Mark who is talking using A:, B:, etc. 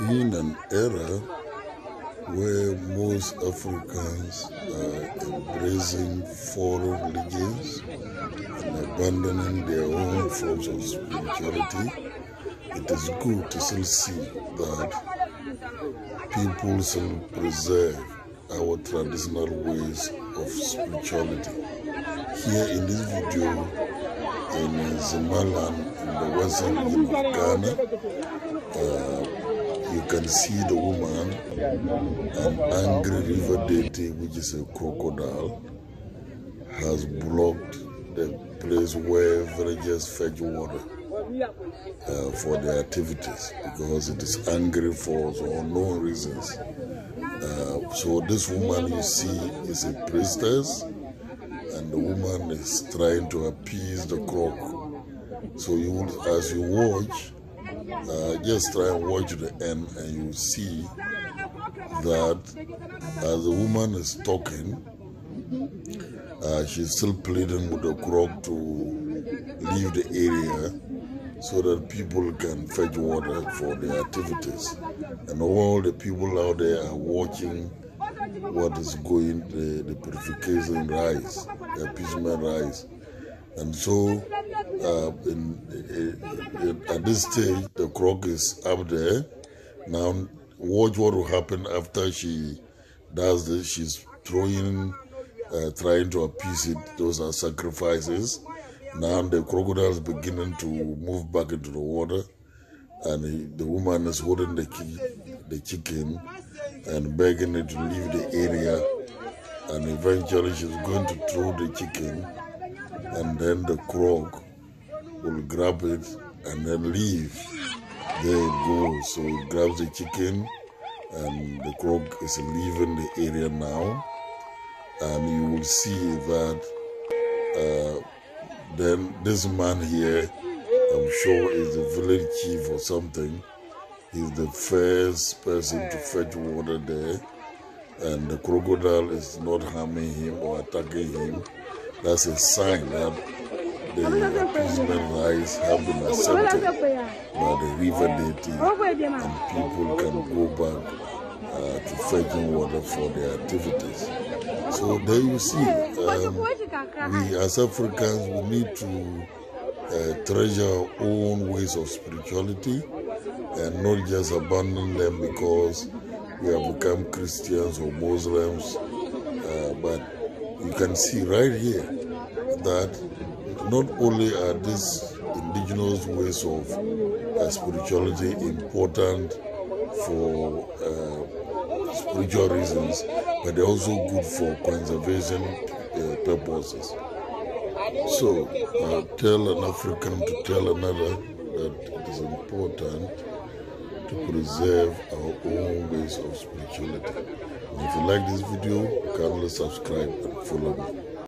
A: in an era where most Africans are embracing foreign religions and abandoning their own forms of spirituality, it is good to still see that people still preserve our traditional ways of spirituality. Here in this video, in Nzemaland, in the western region of Ghana, uh, you can see the woman, an angry river deity, which is a crocodile, has blocked the place where villagers fetch water uh, for their activities because it is angry for unknown reasons. Uh, so this woman you see is a priestess and the woman is trying to appease the croc. So you as you watch, uh, just try and watch the end and you see that as the woman is talking, uh, she's still pleading with the croc to leave the area so that people can fetch water for their activities. And all the people out there are watching what is going, the, the purification rise, the appeasement rise. And so uh, in, in, at this stage, the croc is up there. Now, watch what will happen after she does this. She's throwing, uh, trying to appease it. Those are sacrifices. Now the crocodile is beginning to move back into the water, and he, the woman is holding the, the chicken and begging it to leave the area. And eventually, she's going to throw the chicken, and then the croc will grab it and then leave. There it goes. So it grabs the chicken, and the croc is leaving the area now. And you will see that. Uh, then this man here, I'm sure is the village chief or something. He's the first person to fetch water there. And the crocodile is not harming him or attacking him. That's a sign that the rites have been accepted by the river deity and people can go back uh, to fetching water for their activities. So there you see, um, we as Africans, we need to uh, treasure our own ways of spirituality and not just abandon them because we have become Christians or Muslims. Uh, but you can see right here that not only are these indigenous ways of uh, spirituality important for uh, spiritual reasons, but they're also good for conservation uh, purposes. So, uh, tell an African to tell another that it is important to preserve our own ways of spirituality. And if you like this video, kindly subscribe and follow me.